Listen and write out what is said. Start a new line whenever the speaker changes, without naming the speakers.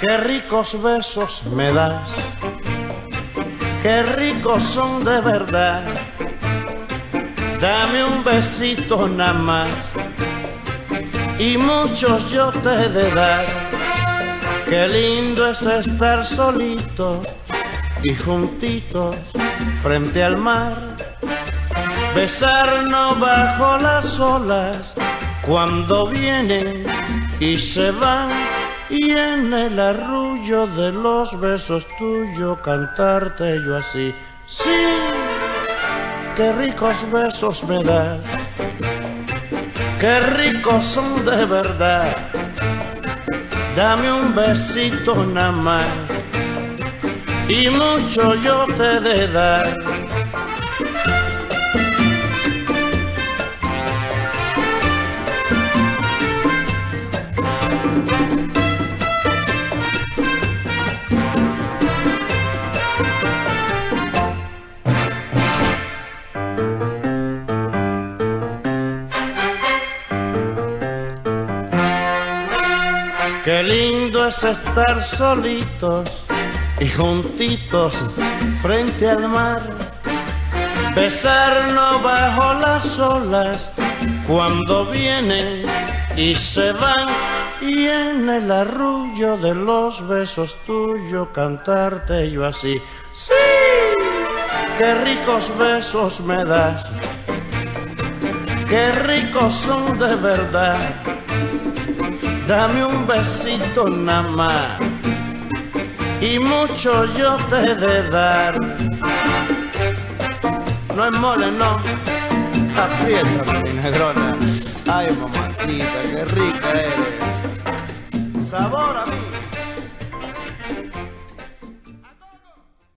Qué ricos besos me das, qué ricos son de verdad. Dame un besito nada más y muchos yo te de dar. Qué lindo es estar solito y juntitos frente al mar. Besarnos bajo las olas cuando vienen y se van y en el arrullo de los besos tuyos cantarte yo así. Sí, qué ricos besos me das, qué ricos son de verdad. Dame un besito nada más y mucho yo te de dar. Qué lindo es estar solitos y juntitos frente al mar, besarnos bajo las olas cuando vienen y se van y en el arrullo de los besos tuyos cantarte yo así. Sí, qué ricos besos me das, qué ricos son de verdad. Dame un besito nada más y mucho yo te he de dar. No es mole, no. Apriétame, mi negrona. Ay, mamacita, qué rica eres. Sabor a mí.